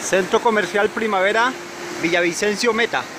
Centro Comercial Primavera, Villavicencio Meta.